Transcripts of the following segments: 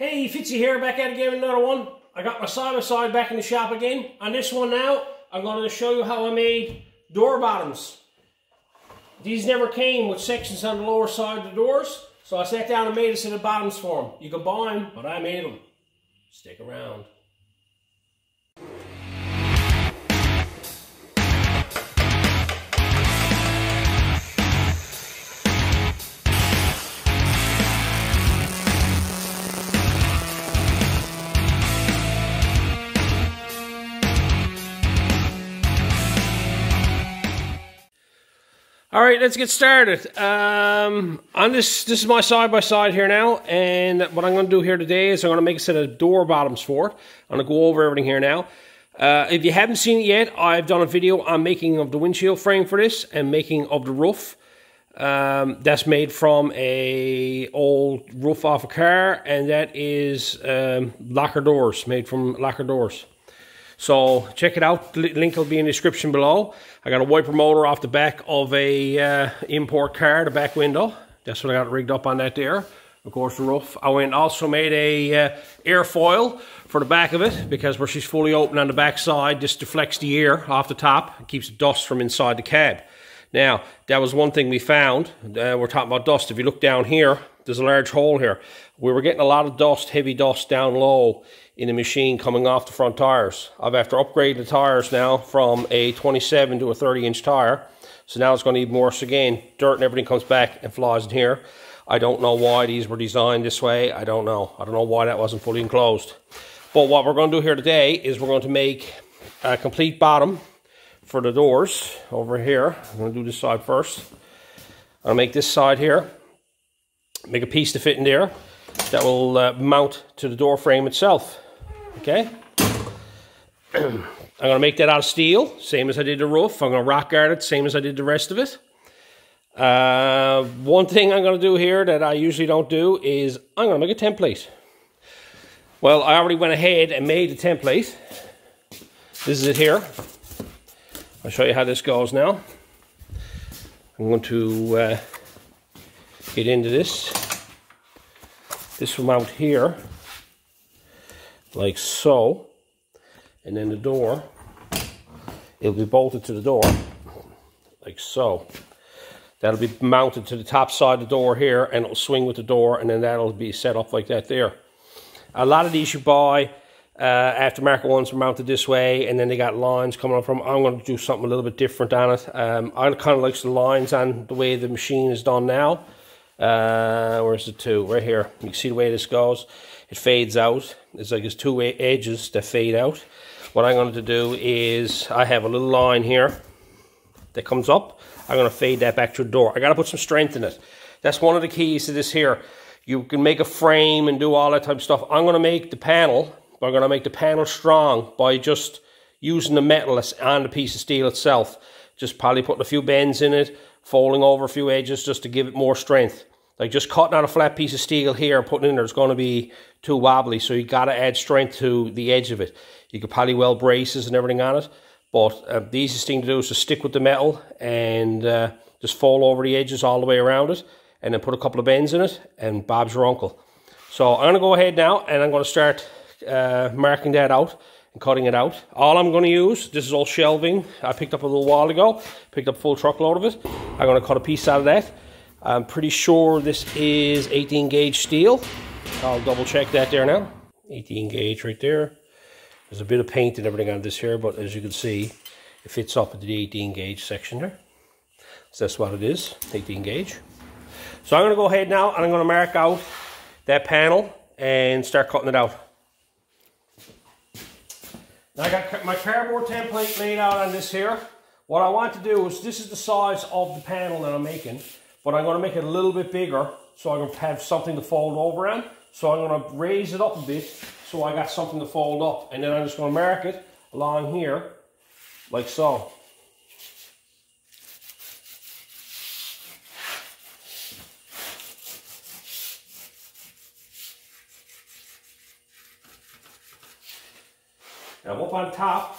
Hey, Fitzee here, back it again with another one. I got my side-by-side -side back in the shop again. On this one now, I'm going to show you how I made door bottoms. These never came with sections on the lower side of the doors, so I sat down and made a set of bottoms for them. You can buy them, but I made them. Stick around. All right, let's get started. Um, on this, this is my side by side here now, and what I'm going to do here today is I'm going to make a set of door bottoms for it. I'm going to go over everything here now. Uh, if you haven't seen it yet, I've done a video on making of the windshield frame for this and making of the roof. Um, that's made from a old roof off a car, and that is um, locker doors, made from locker doors. So check it out. Link will be in the description below. I got a wiper motor off the back of a uh, import car, the back window. That's what I got rigged up on that there. Of course, the roof. I went also made a uh, airfoil for the back of it because where she's fully open on the back side, this deflects the air off the top and keeps the dust from inside the cab. Now, that was one thing we found. Uh, we're talking about dust. If you look down here, there's a large hole here. We were getting a lot of dust, heavy dust down low in the machine coming off the front tires. I've after upgraded the tires now from a 27 to a 30 inch tire. So now it's going to even worse again. Dirt and everything comes back and flies in here. I don't know why these were designed this way. I don't know. I don't know why that wasn't fully enclosed. But what we're going to do here today is we're going to make a complete bottom for the doors over here. I'm going to do this side first. I'll make this side here. Make a piece to fit in there that will uh, mount to the door frame itself. Okay. I'm going to make that out of steel, same as I did the roof. I'm going to rock guard it, same as I did the rest of it. Uh, one thing I'm going to do here that I usually don't do is I'm going to make a template. Well, I already went ahead and made the template. This is it here. I'll show you how this goes now. I'm going to uh, get into this. This will mount here like so. And then the door, it'll be bolted to the door like so. That'll be mounted to the top side of the door here and it'll swing with the door and then that'll be set up like that there. A lot of these you buy uh, aftermarket ones are mounted this way and then they got lines coming up from. I'm going to do something a little bit different on it. Um, I kind of like the lines on the way the machine is done now. Uh, where's the two? Right here. You can see the way this goes it fades out. It's like it's two edges that fade out. What I'm going to do is I have a little line here that comes up. I'm going to fade that back to the door. I got to put some strength in it. That's one of the keys to this here. You can make a frame and do all that type of stuff. I'm going to make the panel, but I'm going to make the panel strong by just using the metal that's on the piece of steel itself. Just probably putting a few bends in it, folding over a few edges just to give it more strength. Like just cutting out a flat piece of steel here and putting in there is going to be too wobbly. So you got to add strength to the edge of it. You could probably weld braces and everything on it. But uh, the easiest thing to do is to stick with the metal and uh, just fold over the edges all the way around it. And then put a couple of bends in it and Bob's your uncle. So I'm going to go ahead now and I'm going to start uh, marking that out and cutting it out. All I'm going to use, this is all shelving I picked up a little while ago. Picked up full truckload of it. I'm going to cut a piece out of that. I'm pretty sure this is 18 gauge steel. I'll double check that there now. 18 gauge right there. There's a bit of paint and everything on this here, but as you can see, it fits up into the 18 gauge section there. So that's what it is, 18 gauge. So I'm going to go ahead now and I'm going to mark out that panel and start cutting it out. Now I got my cardboard template laid out on this here. What I want to do is, this is the size of the panel that I'm making but I'm going to make it a little bit bigger so I can have something to fold over on. So I'm going to raise it up a bit so I got something to fold up. And then I'm just going to mark it along here like so. Now up on top,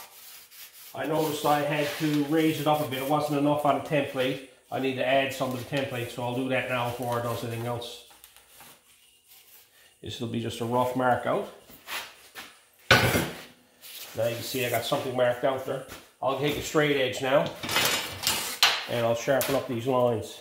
I noticed I had to raise it up a bit. It wasn't enough on the template. I need to add some to the template, so I'll do that now before I do anything else. This will be just a rough mark out. Now you can see I got something marked out there. I'll take a straight edge now and I'll sharpen up these lines.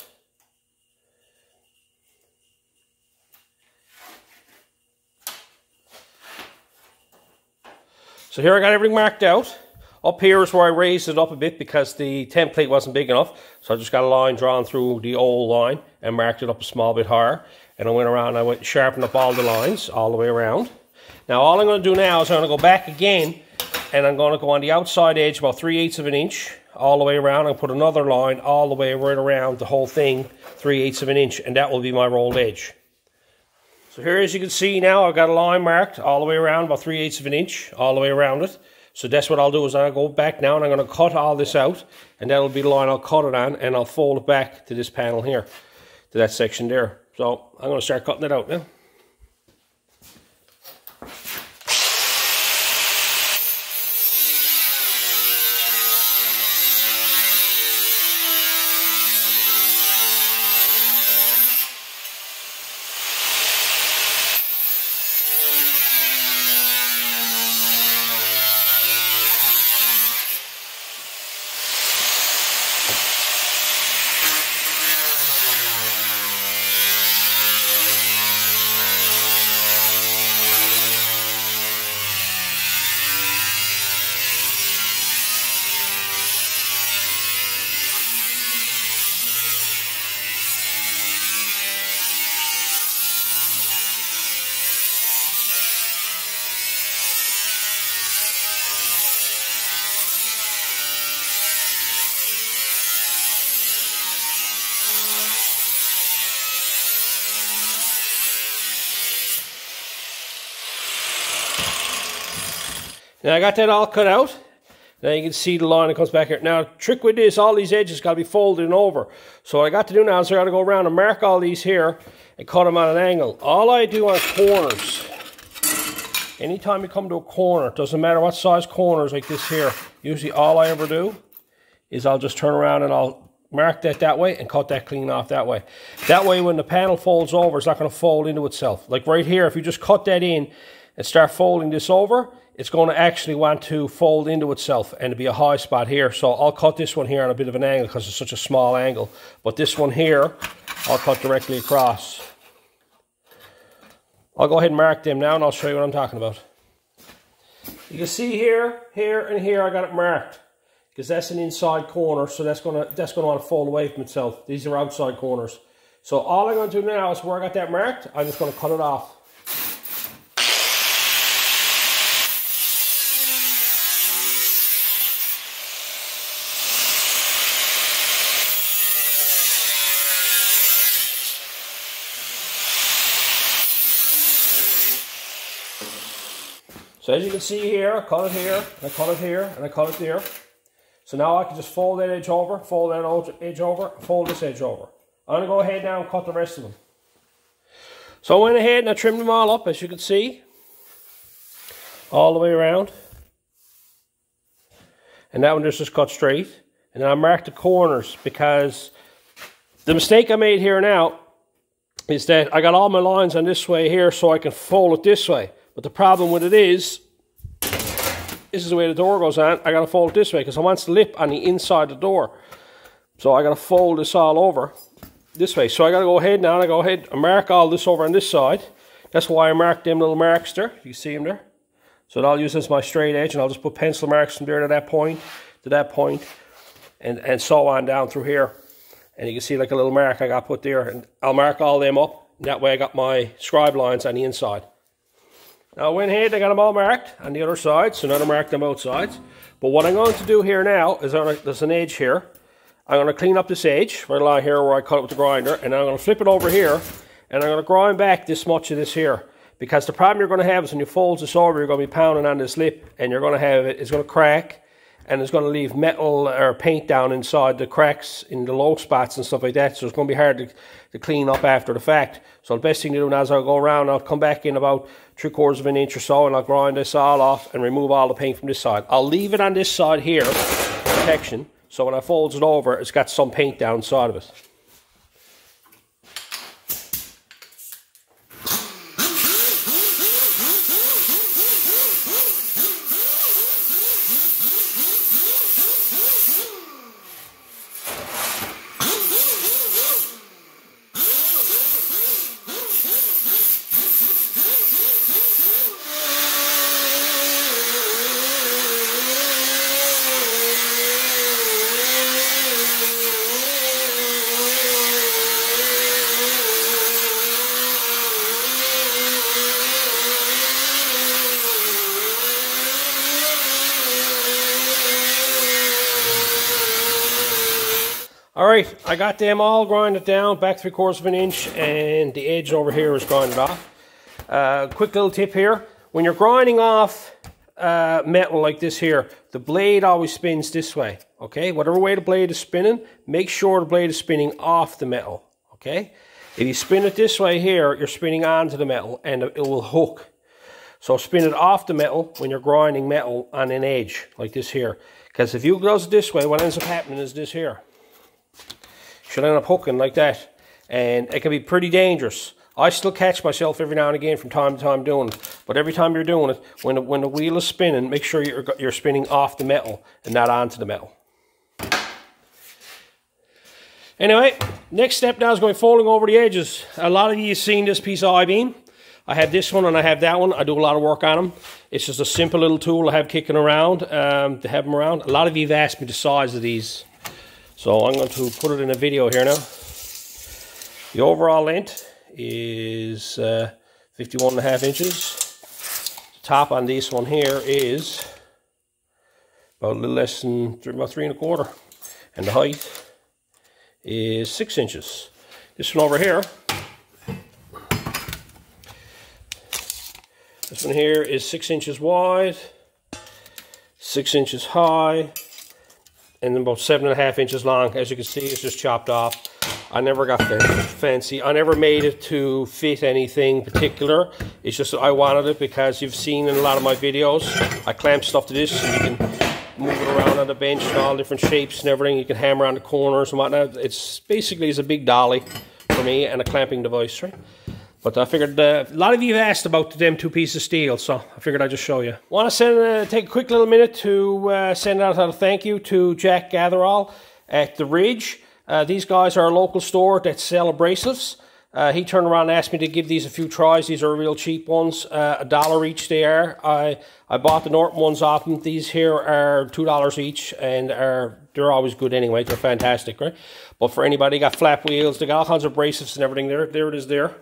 So here I got everything marked out. Up here is where I raised it up a bit because the template wasn't big enough. So I just got a line drawn through the old line and marked it up a small bit higher. And I went around and I went sharpened up all the lines all the way around. Now all I'm going to do now is I'm going to go back again and I'm going to go on the outside edge about 3 eighths of an inch all the way around and put another line all the way right around the whole thing 3 eighths of an inch and that will be my rolled edge. So here, as you can see now, I've got a line marked all the way around, about 3 eighths of an inch, all the way around it. So that's what I'll do is I'll go back now and I'm going to cut all this out and that'll be the line I'll cut it on and I'll fold it back to this panel here, to that section there. So I'm going to start cutting it out now. Now I got that all cut out. Now you can see the line that comes back here. Now, trick with this, all these edges got to be folded over. So what I got to do now is I got to go around and mark all these here and cut them at an angle. All I do on corners, anytime you come to a corner, doesn't matter what size corners like this here, usually all I ever do is I'll just turn around and I'll mark that that way and cut that clean off that way. That way when the panel folds over, it's not going to fold into itself. Like right here, if you just cut that in and start folding this over, it's going to actually want to fold into itself and be a high spot here. So I'll cut this one here on a bit of an angle because it's such a small angle. But this one here, I'll cut directly across. I'll go ahead and mark them now and I'll show you what I'm talking about. You can see here, here, and here I got it marked because that's an inside corner, so that's gonna that's gonna want to fold away from itself. These are outside corners. So all I'm gonna do now is where I got that marked, I'm just gonna cut it off. So as you can see here, I cut it here, and I cut it here, and I cut it there. So now I can just fold that edge over, fold that edge over, fold this edge over. I'm going to go ahead now and cut the rest of them. So I went ahead and I trimmed them all up, as you can see. All the way around. And that one just is cut straight. And then I marked the corners because the mistake I made here now is that I got all my lines on this way here so I can fold it this way. But the problem with it is, this is the way the door goes on. I got to fold this way because I want the lip on the inside of the door. So I got to fold this all over this way. So I got to go ahead now and I go ahead and mark all this over on this side. That's why I marked them little marks there. You see them there? So I'll use this as my straight edge and I'll just put pencil marks from there to that point, to that point, and, and so on down through here. And you can see like a little mark I got put there. And I'll mark all them up. That way I got my scribe lines on the inside. Now I went ahead, I got them all marked on the other side, so now I marked them both sides. But what I'm going to do here now is there's an edge here. I'm going to clean up this edge right along here where I cut it with the grinder, and I'm going to flip it over here, and I'm going to grind back this much of this here. Because the problem you're going to have is when you fold this over, you're going to be pounding on this lip, and you're going to have it, it's going to crack, and it's going to leave metal or paint down inside the cracks in the low spots and stuff like that. So it's going to be hard to, to clean up after the fact. So the best thing to do now is I'll go around, I'll come back in about three quarters of an inch or so, and I'll grind this all off and remove all the paint from this side. I'll leave it on this side here, protection, so when I fold it over, it's got some paint down inside of it. All right, I got them all grinded down, back three quarters of an inch, and the edge over here is grinded off. Uh, quick little tip here. When you're grinding off uh, metal like this here, the blade always spins this way, okay? Whatever way the blade is spinning, make sure the blade is spinning off the metal, okay? If you spin it this way here, you're spinning onto the metal and it will hook. So spin it off the metal when you're grinding metal on an edge, like this here. Because if you close it this way, what ends up happening is this here. Should end up hooking like that. And it can be pretty dangerous. I still catch myself every now and again from time to time doing it. But every time you're doing it, when the, when the wheel is spinning, make sure you're, you're spinning off the metal and not onto the metal. Anyway, next step now is going folding over the edges. A lot of you have seen this piece of I-beam. I have this one and I have that one. I do a lot of work on them. It's just a simple little tool I have kicking around um, to have them around. A lot of you have asked me the size of these. So I'm going to put it in a video here now. The overall length is uh, 51 and a half inches. The top on this one here is about a little less than three, about three and a quarter. And the height is six inches. This one over here, this one here is six inches wide, six inches high, and about seven and a half inches long. As you can see, it's just chopped off. I never got fancy. I never made it to fit anything particular. It's just I wanted it because you've seen in a lot of my videos, I clamp stuff to this and you can move it around on the bench in all different shapes and everything. You can hammer on the corners and whatnot. It's basically it's a big dolly for me and a clamping device, right? But I figured uh, a lot of you have asked about them two pieces of steel, so I figured I'd just show you. Want to send uh, take a quick little minute to uh, send out a thank you to Jack Gatherall at the Ridge. Uh, these guys are a local store that sell abrasives. Uh, he turned around and asked me to give these a few tries. These are real cheap ones, uh, a dollar each they are. I, I bought the Norton ones off them. These here are two dollars each, and are they're always good anyway. They're fantastic, right? But for anybody got flap wheels, they got all kinds of abrasives and everything there. There it is there.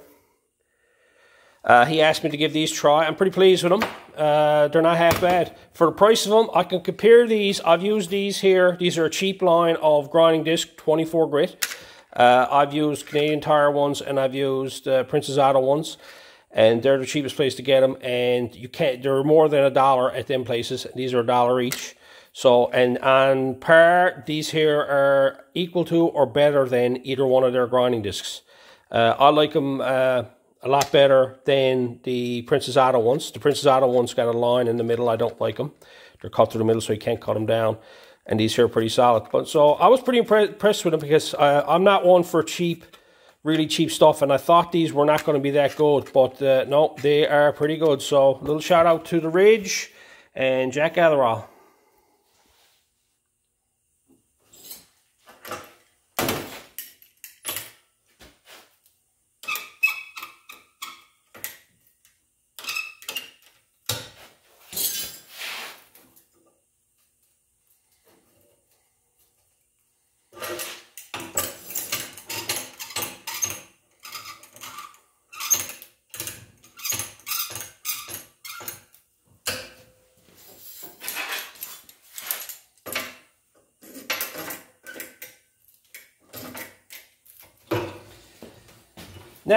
Uh, he asked me to give these try. I'm pretty pleased with them. Uh, they're not half bad. For the price of them, I can compare these. I've used these here. These are a cheap line of grinding disc, 24 grit. Uh, I've used Canadian Tire ones and I've used uh, Princess Auto ones. And they're the cheapest place to get them. And you can't, they're more than a dollar at them places. These are a dollar each. So, and on par, these here are equal to or better than either one of their grinding discs. Uh, I like them uh, a lot better than the Princess Auto ones. The Princess Auto ones got a line in the middle. I don't like them. They're cut through the middle, so you can't cut them down. And these here are pretty solid. But so I was pretty impressed with them because I'm not one for cheap, really cheap stuff. And I thought these were not going to be that good, but uh, no, they are pretty good. So a little shout out to the Ridge and Jack Gatherall.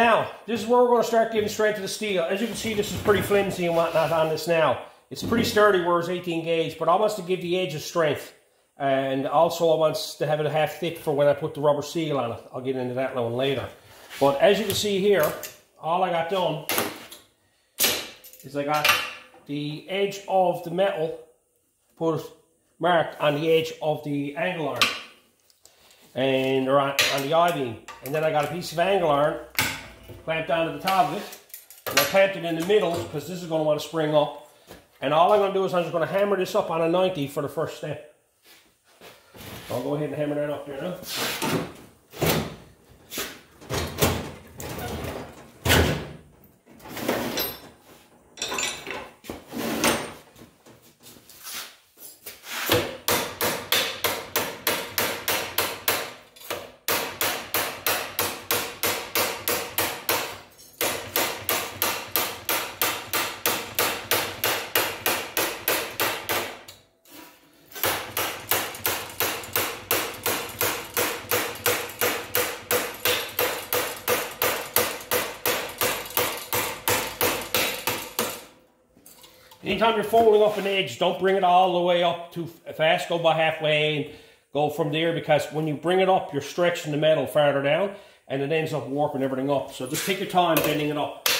Now, this is where we're going to start giving strength to the steel. As you can see, this is pretty flimsy and whatnot on this now. It's pretty sturdy, whereas 18 gauge, but I want to give the edge of strength. And also I want to have it half thick for when I put the rubber seal on it. I'll get into that one later. But as you can see here, all I got done is I got the edge of the metal put marked on the edge of the angle iron and or on, on the I-beam. And then I got a piece of angle iron clamped onto the top of it. And I clamped it in the middle because this is going to want to spring up. And all I'm going to do is I'm just going to hammer this up on a 90 for the first step. I'll go ahead and hammer that up there now. Anytime you're folding up an edge, don't bring it all the way up too fast. Go by halfway and go from there because when you bring it up, you're stretching the metal farther down and it ends up warping everything up. So just take your time bending it up.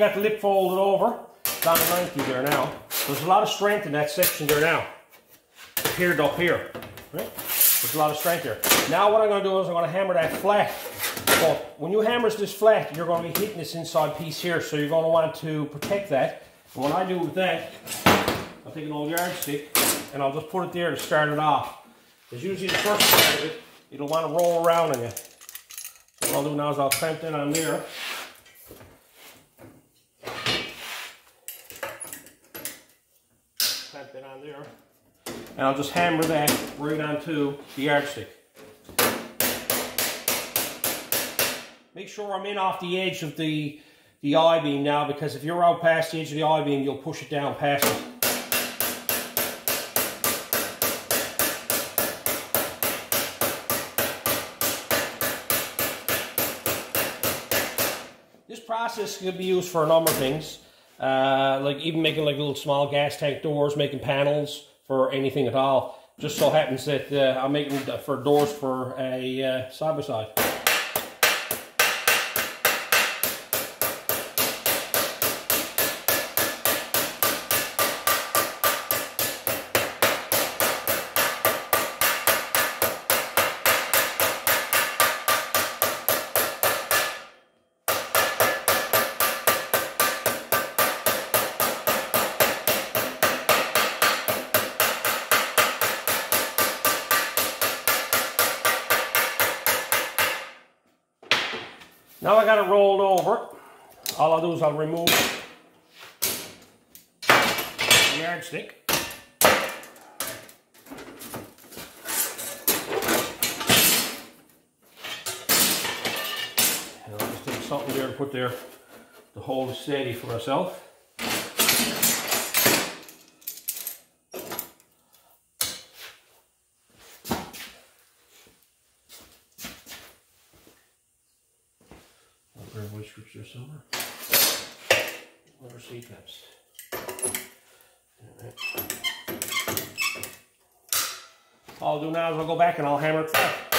Got the lip folded over. Down to 90 there now. There's a lot of strength in that section there now. Here up here. Right? There's a lot of strength there. Now what I'm going to do is I'm going to hammer that flat. But when you hammer this flat, you're going to be hitting this inside piece here. So you're going to want to protect that. And what I do with that, I'll take an old yardstick and I'll just put it there to start it off. Because usually the first part of it, it'll want to roll around on you. So what I'll do now is I'll clamp that on there. On there. And I'll just hammer that right onto the yardstick. Make sure I'm in off the edge of the, the I-beam now because if you're out past the edge of the I-beam, you'll push it down past it. This process can be used for a number of things, uh, like even making like little small gas tank doors, making panels for anything at all. Just so happens that uh, I'm making for doors for a uh, side by side. Now I got it rolled over. All I'll remove the yardstick. And I'll just take something there to put there to hold steady for myself. Rubber strips there somewhere. C cups. All I'll do now is I'll go back and I'll hammer it flat.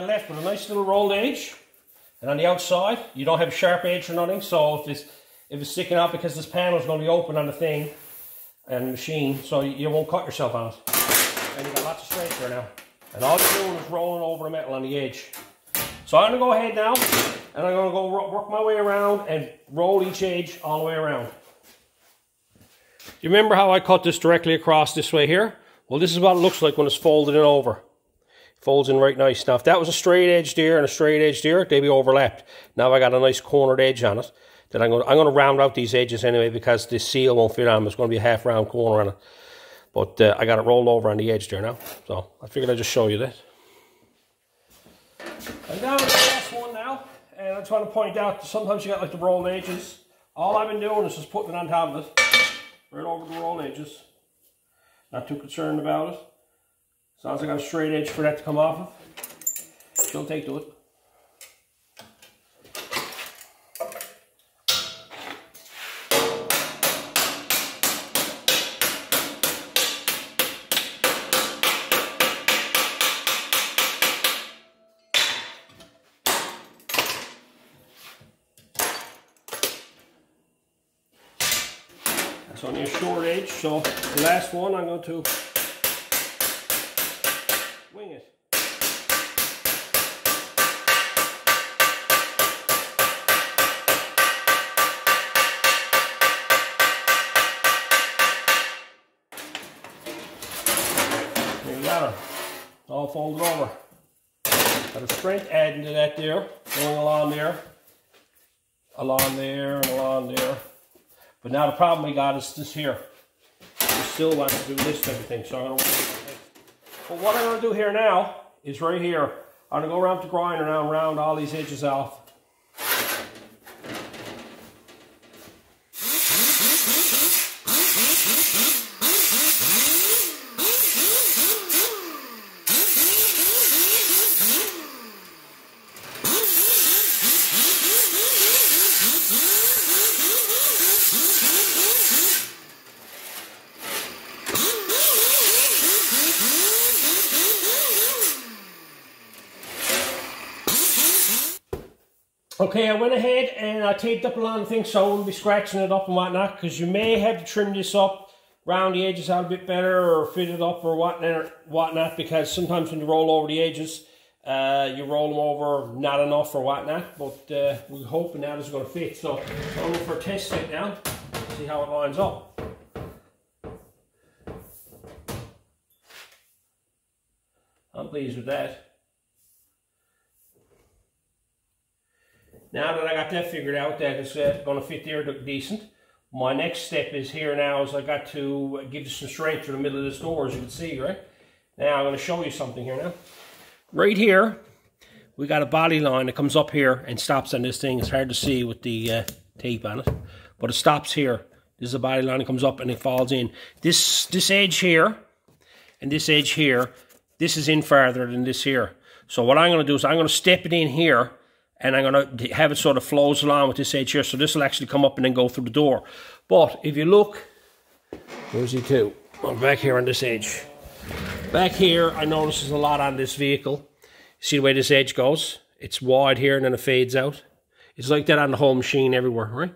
Got left with a nice little rolled edge. And on the outside, you don't have a sharp edge or nothing. So if it's, if it's sticking out because this panel is going to be open on the thing and machine, so you won't cut yourself out. And you got lots of strength there now. And all you're doing is rolling over the metal on the edge. So I'm going to go ahead now, and I'm going to go work my way around and roll each edge all the way around. Do you remember how I cut this directly across this way here? Well, this is what it looks like when it's folded in over folds in right nice. Now, if that was a straight edge there and a straight edge there, they'd be overlapped. Now I got a nice cornered edge on it. that I'm going to, I'm going to round out these edges anyway because this seal won't fit on. There's going to be a half round corner on it. But uh, I got it rolled over on the edge there now. So I figured I'd just show you that. I'm to the last one now. And I just want to point out that sometimes you got like the rolled edges. All I've been doing is just putting it on top of it. Right over the rolled edges. Not too concerned about it. I got a straight edge for that to come off of. She'll take to it. That's only a short edge, so the last one I'm going to wing it. There you got her, all folded over. Got a strength adding to that there, going along there, along there, and along there. But now the problem we got is this here. We still want to do this type of thing, so I'm going to But what I'm going to do here now is right here. I'm going to go around the grinder now and round all these edges off. Okay, I went ahead and I taped up a lot of things so I wouldn't be scratching it up and whatnot because you may have to trim this up, round the edges out a bit better or fit it up or whatnot, whatnot because sometimes when you roll over the edges, uh, you roll them over not enough or whatnot, but uh, we're hoping that is going to fit. So I'm going for a test fit now, see how it lines up. I'm pleased with that. Now that I got that figured out, that it's uh, going to fit there decent. My next step is here now is I got to give you some strength to the middle of this door, as you can see, right? Now I'm going to show you something here now. Right here, we got a body line that comes up here and stops on this thing. It's hard to see with the uh, tape on it, but it stops here. This is a body line that comes up and it falls in. This this edge here and this edge here, this is in farther than this here. So what I'm going to do is I'm going to step it in here and I'm going to have it sort of flows along with this edge here. So this will actually come up and then go through the door. But if you look, where's he? I'm back here on this edge. Back here, I notice there's a lot on this vehicle. See the way this edge goes? It's wide here and then it fades out. It's like that on the whole machine everywhere, right?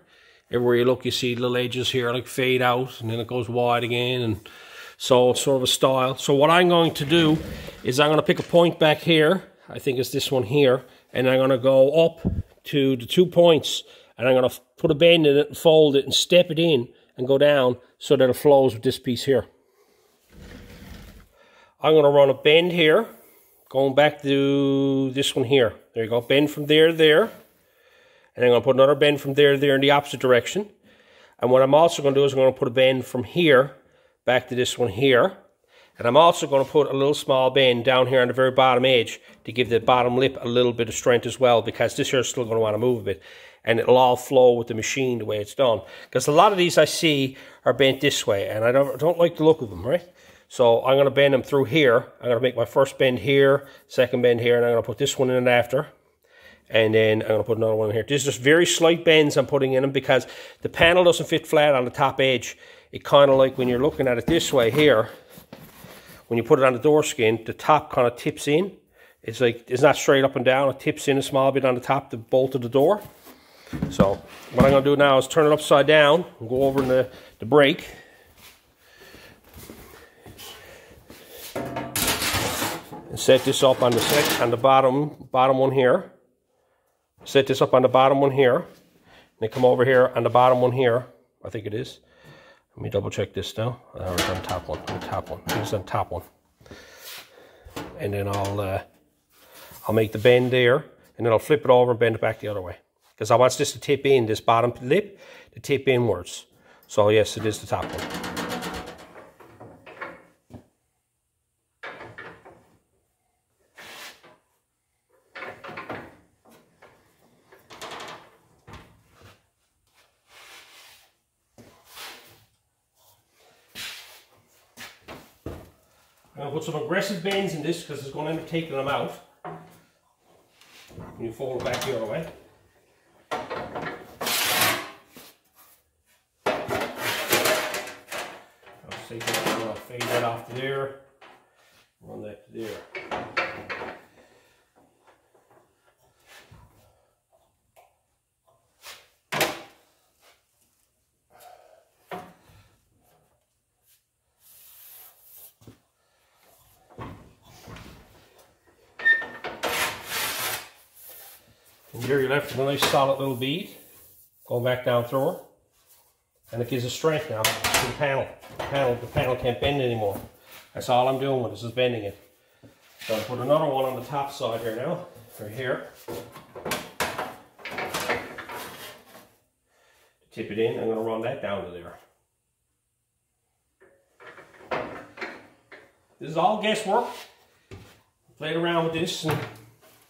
Everywhere you look, you see little edges here like fade out and then it goes wide again. And so it's sort of a style. So what I'm going to do is I'm going to pick a point back here. I think it's this one here and I'm going to go up to the two points and I'm going to put a bend in it and fold it and step it in and go down so that it flows with this piece here. I'm going to run a bend here, going back to this one here. There you go, bend from there there. And I'm going to put another bend from there there in the opposite direction. And what I'm also going to do is I'm going to put a bend from here back to this one here. And I'm also going to put a little small bend down here on the very bottom edge to give the bottom lip a little bit of strength as well because this here is still going to want to move a bit. And it'll all flow with the machine the way it's done. Because a lot of these I see are bent this way and I don't, don't like the look of them, right? So I'm going to bend them through here. I'm going to make my first bend here, second bend here, and I'm going to put this one in and after. And then I'm going to put another one in here. These are just very slight bends I'm putting in them because the panel doesn't fit flat on the top edge. It kind of like when you're looking at it this way here, when you put it on the door skin, the top kind of tips in. It's like, it's not straight up and down, it tips in a small bit on the top, the bolt of the door. So what I'm going to do now is turn it upside down and go over in the, the brake. And set this up on the set, on the bottom bottom one here. Set this up on the bottom one here. And then come over here on the bottom one here. I think it is. Let me double check this now. Oh, it's on top one. On top one. It's on top one. And then I'll uh, I'll make the bend there, and then I'll flip it over and bend it back the other way. because I want this to tip in, this bottom lip, to tip inwards. So yes, it is the top one. I'm going to put some aggressive bends in this because it's going to end up taking them out. And you fold it back the other way. I'll take that, I'll fade that off to there, run that to there. Here you're left with a nice solid little bead going back down through her. And it gives us strength now to the panel. The panel, the panel can't bend anymore. That's all I'm doing with this is bending it. So I'll put another one on the top side here now, right here. Tip it in, I'm to run that down to there. This is all guesswork. Played around with this and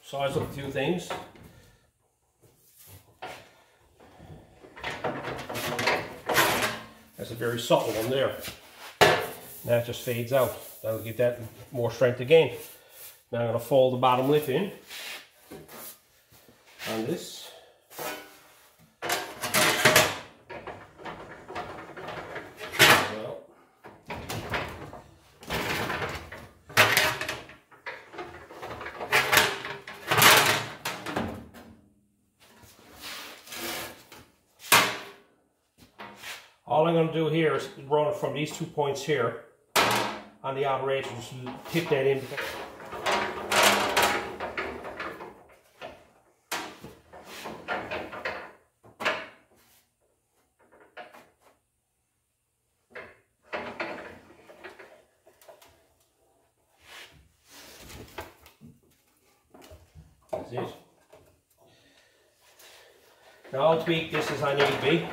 sized up a few things. That's a very subtle one there. Now it just fades out. That'll give that more strength again. Now I'm going to fold the bottom lip in on this. All I'm going to do here from these two points here on the operator, just tip that in. Now I'll tweak this as I need to be.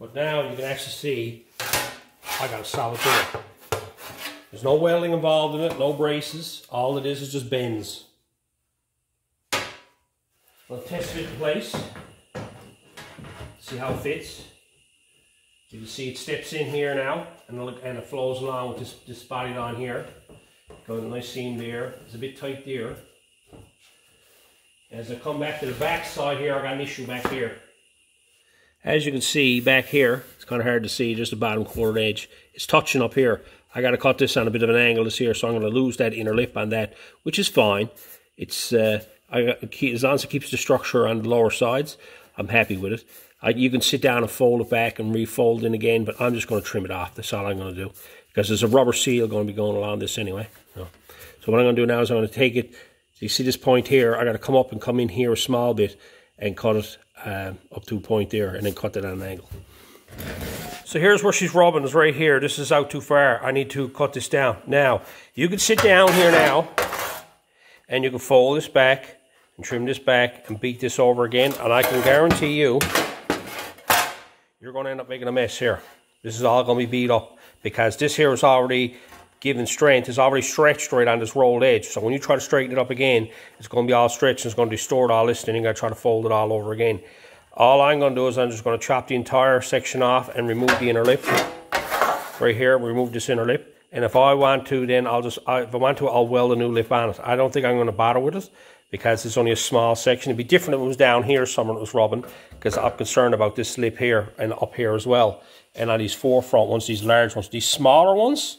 But now you can actually see I got a solid door. There's no welding involved in it, no braces. All it is is just bends. I'll test fit the place. See how it fits. You can see it steps in here now and, and it flows along with this, this body on here. Got a nice seam there. It's a bit tight there. As I come back to the back side here, I got an issue back here. As you can see back here, it's kind of hard to see, just the bottom corner edge. It's touching up here. I got to cut this on a bit of an angle this here, so I'm going to lose that inner lip on that, which is fine. It's uh, I as long as it keeps the structure on the lower sides, I'm happy with it. I, you can sit down and fold it back and refold it again, but I'm just going to trim it off. That's all I'm going to do. Because there's a rubber seal going to be going along this anyway. So, so what I'm going to do now is I'm going to take it, so you see this point here, I got to come up and come in here a small bit and cut it uh, up to a point there and then cut it at an angle. So here's where she's rubbing is right here. This is out too far. I need to cut this down. Now, you can sit down here now and you can fold this back and trim this back and beat this over again. And I can guarantee you, you're going to end up making a mess here. This is all going to be beat up because this here is already given strength. It's already stretched right on this rolled edge. So when you try to straighten it up again, it's going to be all stretched and it's going to distort all this. Then you're going to try to fold it all over again. All I'm going to do is I'm just going to chop the entire section off and remove the inner lip. Right here, remove this inner lip. And if I want to, then I'll just, if I want to, I'll weld a new lip on it. I don't think I'm going to bother with it because it's only a small section. It'd be different if it was down here somewhere it was rubbing because I'm concerned about this lip here and up here as well. And on these four front ones, these large ones, these smaller ones,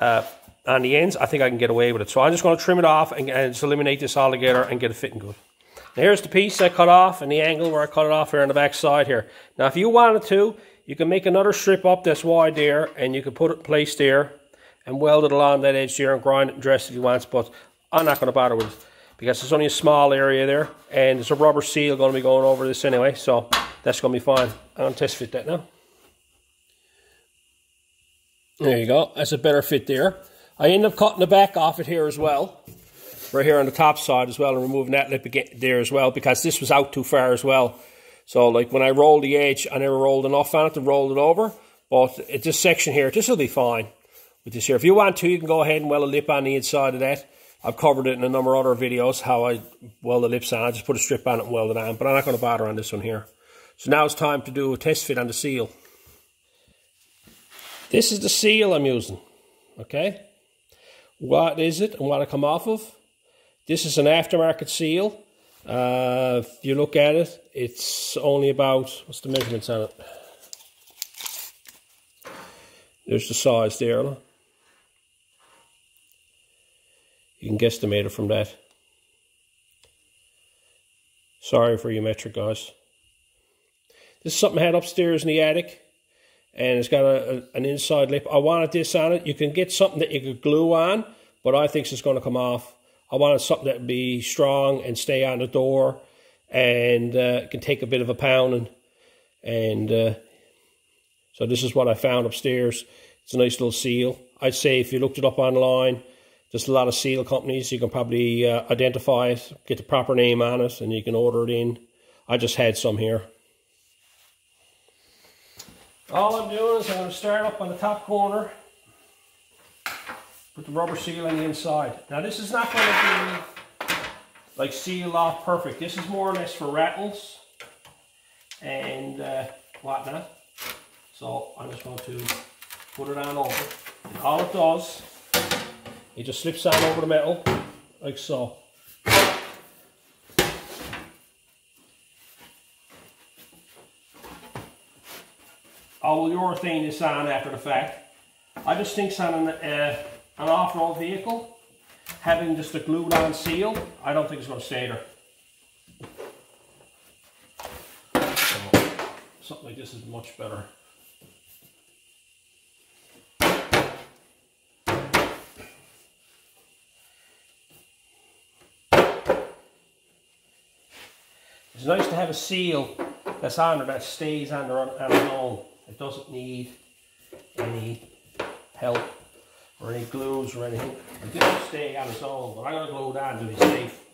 uh, on the ends, I think I can get away with it. So I'm just going to trim it off and, and just eliminate this all together and get it fitting good. Now here's the piece I cut off and the angle where I cut it off here on the back side here. Now if you wanted to, you can make another strip up that's wide there and you can put it placed there and weld it along that edge there and grind it and dress if you want, but I'm not going to bother with it because it's only a small area there and there's a rubber seal going to be going over this anyway, so that's going to be fine. I'm going to test fit that now. There you go. That's a better fit there. I end up cutting the back off it here as well. Right here on the top side as well and removing that lip again there as well because this was out too far as well. So like when I rolled the edge, I never rolled enough on it to roll it over. But this section here, this will be fine with this here. If you want to, you can go ahead and weld a lip on the inside of that. I've covered it in a number of other videos, how I weld the lips on. I just put a strip on it and weld it on, but I'm not going to bother on this one here. So now it's time to do a test fit on the seal. This is the seal I'm using, okay? What is it and what I come off of? This is an aftermarket seal. Uh, if you look at it, it's only about, what's the measurements on it? There's the size there. You can guesstimate it from that. Sorry for you metric guys. This is something I had upstairs in the attic. And it's got a, a, an inside lip. I wanted this on it. You can get something that you could glue on. But I think it's going to come off. I wanted something that would be strong and stay on the door. And uh, can take a bit of a pounding. And uh, so this is what I found upstairs. It's a nice little seal. I'd say if you looked it up online, there's a lot of seal companies. You can probably uh, identify it, get the proper name on it, and you can order it in. I just had some here. All I'm doing is I'm going to start up on the top corner, put the rubber seal on the inside. Now this is not going to be like sealed off perfect. This is more or less for rattles and uh, whatnot. So I'm just going to put it on over. And all it does it just slips on over the metal, like so. I will urethane this on after the fact. I just think an, uh, an off-road vehicle, having just a glued on seal, I don't think it's going to stay there. So, something like this is much better. It's nice to have a seal that's on there that stays on, there on, on its own. It doesn't need any help or any glues or anything. It just stay on its own, but I'm going to glue that to be safe.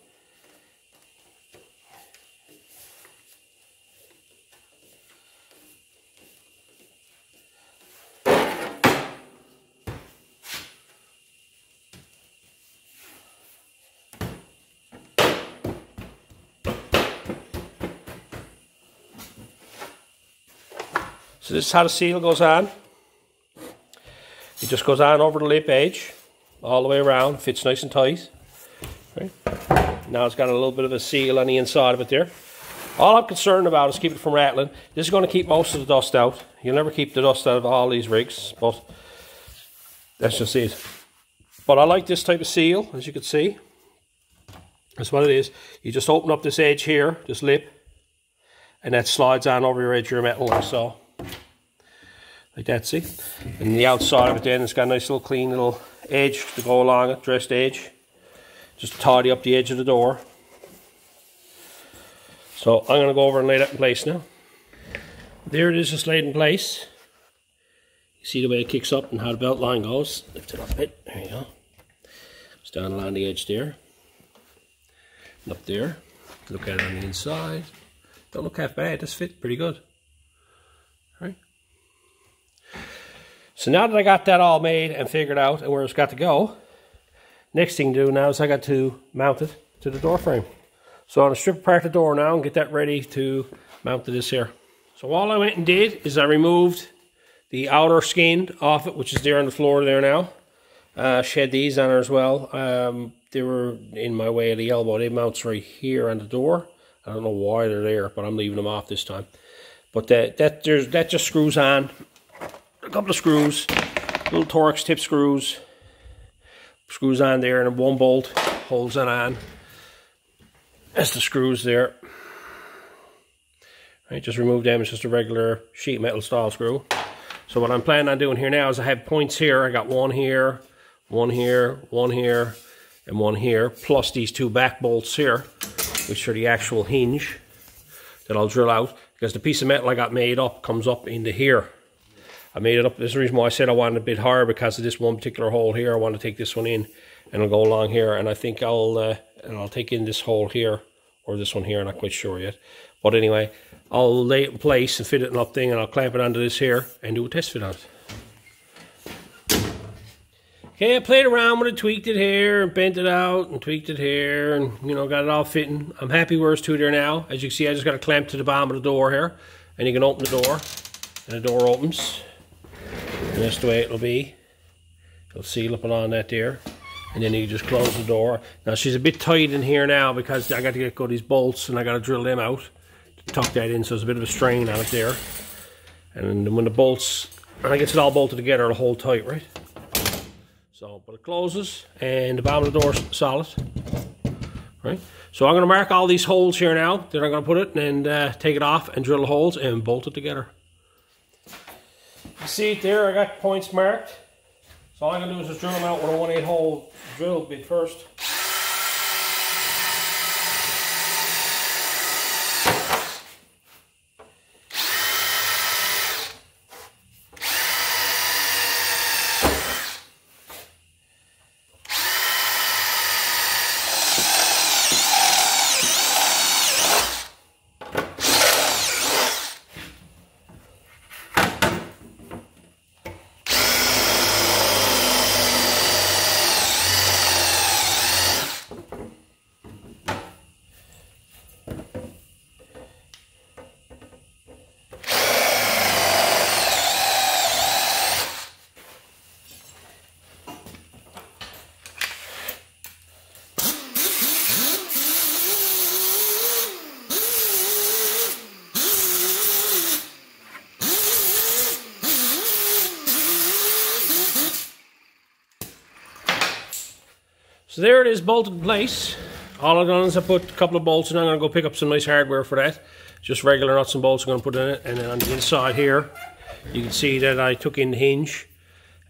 So this is how the seal goes on. It just goes on over the lip edge, all the way around, fits nice and tight. Right. Now it's got a little bit of a seal on the inside of it there. All I'm concerned about is keep it from rattling. This is going to keep most of the dust out. You'll never keep the dust out of all these rigs, but that's just it. But I like this type of seal, as you can see. That's what it is. You just open up this edge here, this lip, and that slides on over your edge of your metal like so like that, see? And the outside of it then, it's got a nice little clean little edge to go along it, dressed edge. Just tidy up the edge of the door. So I'm going to go over and lay that in place now. There it is just laid in place. You see the way it kicks up and how the belt line goes. Lift it up a bit. There you go. It's down along the edge there. And up there. Look at it on the inside. Don't look half bad. This fit pretty good. So now that I got that all made and figured out and where it's got to go, next thing to do now is I got to mount it to the door frame. So I'm going to strip apart the door now and get that ready to mount to this here. So all I went and did is I removed the outer skin off it, which is there on the floor there now. Uh, shed these on there as well. Um, they were in my way of the elbow. They mounts right here on the door. I don't know why they're there, but I'm leaving them off this time. But that that there's that just screws on a couple of screws, little Torx tip screws, screws on there, and one bolt holds it on. That's the screws there. Right, just remove them. It's just a regular sheet metal style screw. So what I'm planning on doing here now is I have points here. I got one here, one here, one here, and one here, plus these two back bolts here, which are the actual hinge that I'll drill out because the piece of metal I got made up comes up into here. I made it up. This is the reason why I said I wanted a bit higher because of this one particular hole here. I want to take this one in and I'll go along here and I think I'll uh, and I'll take in this hole here or this one here. I'm not quite sure yet. But anyway, I'll lay it in place and fit it in up thing and I'll clamp it onto this here and do a test fit on it. Okay, I played around with it, tweaked it here, and bent it out, and tweaked it here, and, you know, got it all fitting. I'm happy where it's to there now. As you can see, I just got a clamp to the bottom of the door here, and you can open the door, and the door opens. And that's the way it'll be. It'll seal up along that there. And then you just close the door. Now, she's a bit tight in here now because I got to get go these bolts, and I got to drill them out to tuck that in, so there's a bit of a strain on it there. And when the bolts, when I get it all bolted together, it'll hold tight, right? So, but it closes and the bottom of the door is solid. Right. So I'm going to mark all these holes here now. Then I'm going to put it and uh, take it off and drill the holes and bolt it together. You see it there, I got points marked. So all I'm going to do is just drill them out with a 1 8 hole drill bit first. So there it is bolted in place. All I've done is I put a couple of bolts and I'm going to go pick up some nice hardware for that. Just regular nuts and bolts I'm going to put in it. And then on the inside here, you can see that I took in the hinge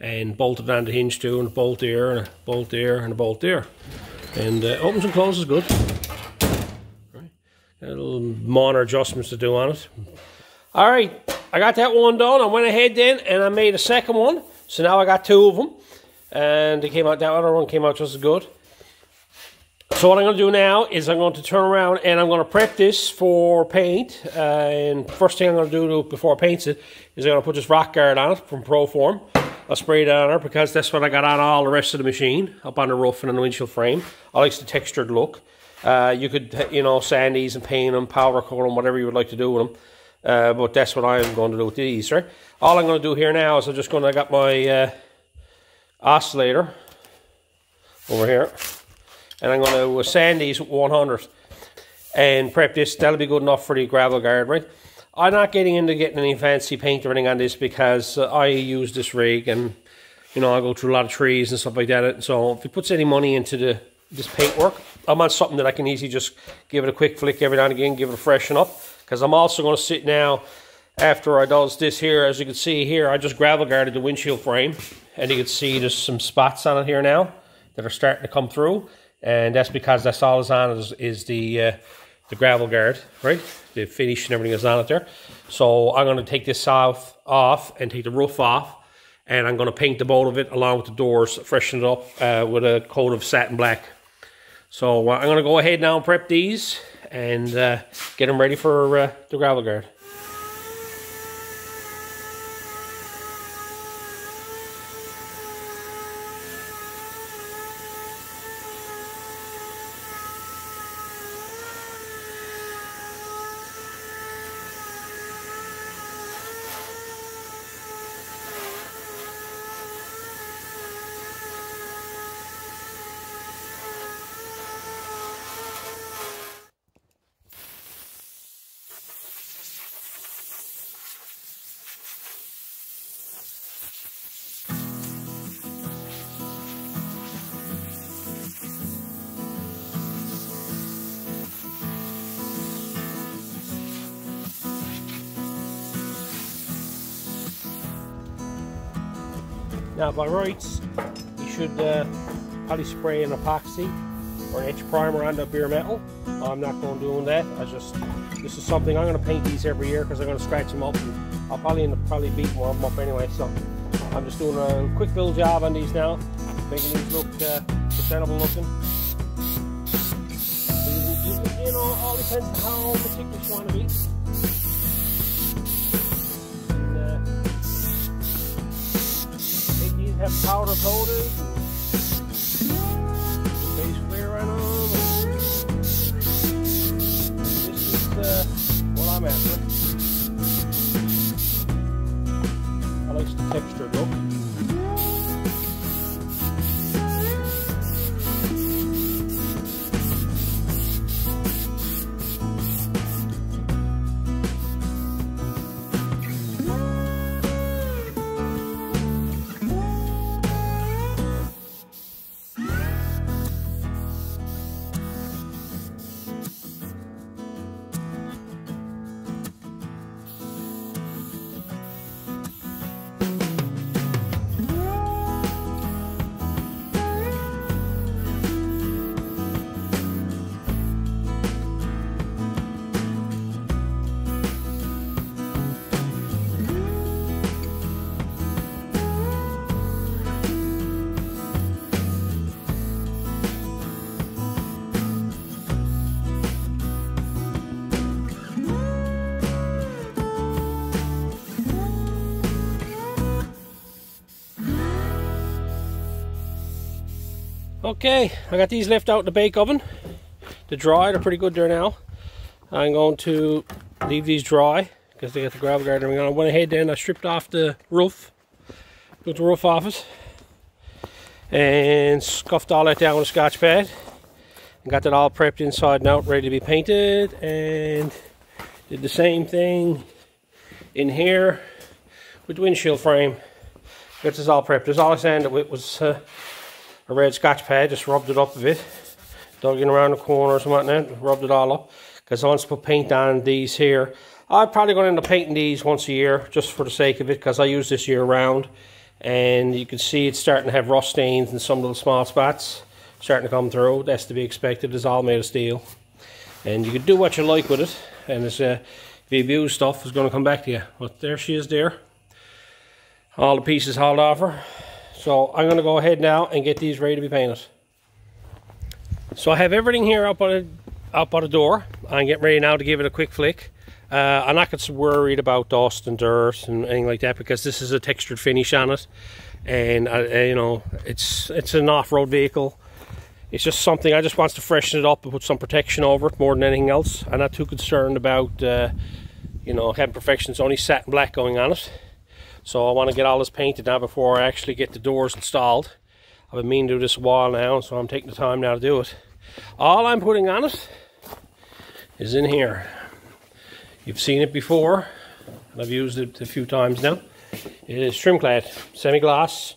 and bolted on the hinge too, and a bolt there, and a bolt there, and a bolt there. And uh, opens and closes good. Right. A little minor adjustments to do on it. All right, I got that one done. I went ahead then and I made a second one. So now I got two of them. And they came out, that other one came out just as good. So what I'm going to do now is I'm going to turn around and I'm going to prep this for paint. Uh, and first thing I'm going to do before I paint it is I'm going to put this rock guard on it from Proform. I'll spray it on it because that's what I got on all the rest of the machine, up on the roof and on the windshield frame. I like the textured look. Uh, you could, you know, sand these and paint them, powder coat them, whatever you would like to do with them. Uh, but that's what I'm going to do with these, right? All I'm going to do here now is I'm just going to, I got my uh, oscillator over here and I'm going to sand these 100 and prep this. That'll be good enough for the gravel guard, right? I'm not getting into getting any fancy paint or anything on this because uh, I use this rig and you know I go through a lot of trees and stuff like that. So if it puts any money into the this paint work, I'm on something that I can easily just give it a quick flick every now and again, give it a freshen up. Because I'm also going to sit now after I does this here, as you can see here, I just gravel guarded the windshield frame, and you can see there's some spots on it here now that are starting to come through and that's because that's all is on is, is the uh, the gravel guard, right? The finish and everything is on it there. So I'm going to take this off, off and take the roof off, and I'm going to paint the bolt of it along with the doors, freshen it up uh, with a coat of satin black. So uh, I'm going to go ahead now and prep these and uh, get them ready for uh, the gravel guard. By rights, you should uh, probably spray an epoxy or an etch primer on the bare metal. I'm not going to doing that. I just this is something I'm going to paint these every year because I'm going to scratch them up and I'll probably end up probably beat one of them up anyway. So I'm just doing a quick build job on these now, making these look uh, presentable looking. You know, all depends on how meticulous you want to be. Have powder coated. Base clear on them. This is uh, what I'm after. I like the texture look. Okay, I got these left out in the bake oven to dry. They're pretty good there now. I'm going to leave these dry because they got the gravel guard on. I went ahead then, I stripped off the roof, took the roof off it, and scuffed all that down with a scotch pad. And got that all prepped inside and out, ready to be painted. And did the same thing in here with the windshield frame. Got this all prepped. This all I sanded with was uh, a red scotch pad, just rubbed it up a bit, dug in around the corners and whatnot, rubbed it all up. Because I want to put paint on these here. I'm probably going to end up painting these once a year, just for the sake of it, because I use this year round. And you can see it's starting to have rust stains in some little small spots, starting to come through. That's to be expected, it's all made of steel. And you can do what you like with it, and it's, uh, if you abuse stuff, it's going to come back to you. But there she is there. All the pieces hauled off her. So I'm going to go ahead now and get these ready to be painted. So I have everything here up on the, up on the door. I'm getting ready now to give it a quick flick. Uh, I'm not worried about dust and dirt and anything like that because this is a textured finish on it. And, uh, you know, it's it's an off-road vehicle. It's just something, I just wants to freshen it up and put some protection over it more than anything else. I'm not too concerned about, uh, you know, having perfections only satin black going on it. So I want to get all this painted now before I actually get the doors installed. I've been meaning to do this a while now, so I'm taking the time now to do it. All I'm putting on it is in here. You've seen it before, and I've used it a few times now. It is trim clad, semi-gloss.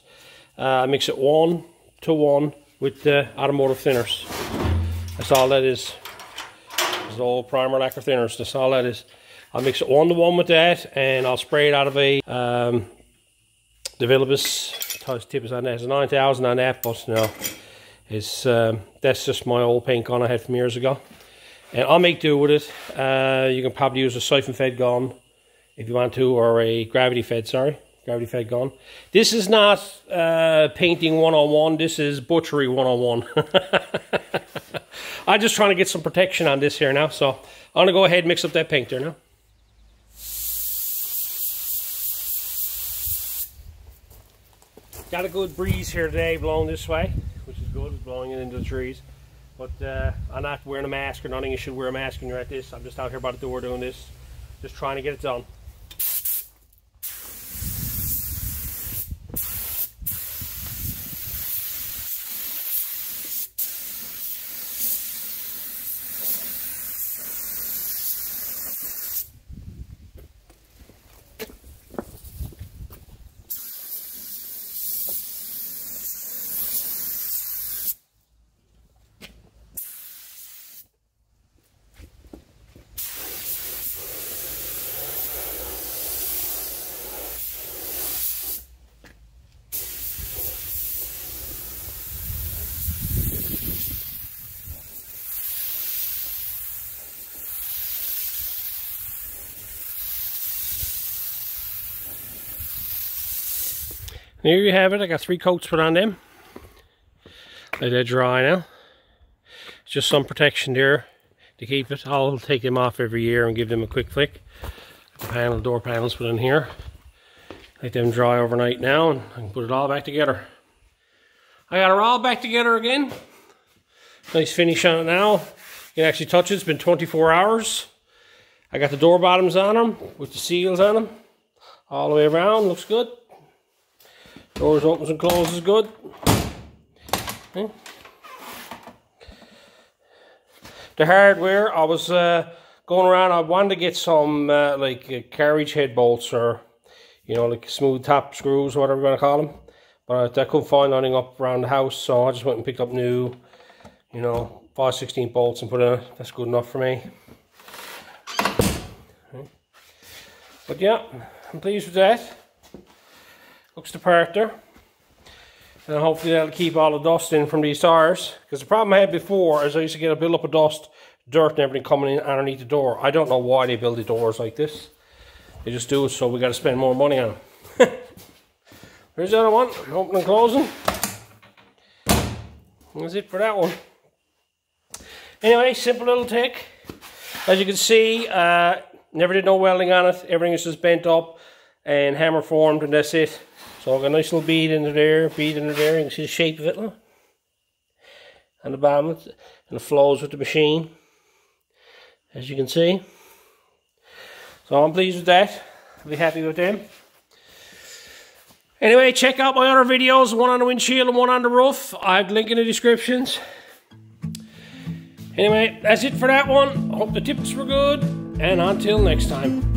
Uh, I mix it one to one with the automotive thinners. That's all that is. It's all primer lacquer thinners, that's all that is. I'll mix it one to one with that and I'll spray it out of a um, DeVilbiss tip is on. It's a 9000 on that, but no, it's um, that's just my old paint gun I had from years ago. And I'll make do with it. Uh, you can probably use a siphon fed gun if you want to, or a gravity fed, sorry, gravity fed gun. This is not uh, painting 101, this is butchery 101. I'm just trying to get some protection on this here now, so I'm gonna go ahead and mix up that paint there now. Got a good breeze here today blowing this way, which is good, it's blowing it into the trees. But uh, I'm not wearing a mask or nothing. You should wear a mask when you're at this. I'm just out here by the door doing this, just trying to get it done. Here you have it. I got three coats put on them. Let that dry now. Just some protection there to keep it. I'll take them off every year and give them a quick flick. The panel, door panels put in here. Let them dry overnight now and I can put it all back together. I got it all back together again. Nice finish on it now. You can actually touch it. It's been 24 hours. I got the door bottoms on them with the seals on them. All the way around. Looks good. Doors opens and closes good. Okay. The hardware, I was uh, going around, I wanted to get some uh, like uh, carriage head bolts or, you know, like smooth top screws, or whatever you want to call them. But I couldn't find anything up around the house, so I just went and picked up new, you know, 5 16 bolts and put in. That's good enough for me. But yeah, I'm pleased with that. Looks the part there. And hopefully that'll keep all the dust in from these tires. Because the problem I had before is I used to get a build up of dust, dirt and everything coming in underneath the door. I don't know why they build the doors like this. They just do it so we got to spend more money on them. Here's the other one, open and closing. That's it for that one. Anyway, simple little tick. As you can see, uh, never did no welding on it. Everything is just bent up and hammer formed and that's it. So I've got a nice little bead in there, bead in there. You can see the shape of it. Look. And the bottom, and it flows with the machine. As you can see. So I'm pleased with that. I'll be happy with them. Anyway, check out my other videos, one on the windshield and one on the roof. I've link in the descriptions. Anyway, that's it for that one. Hope the tips were good, and until next time.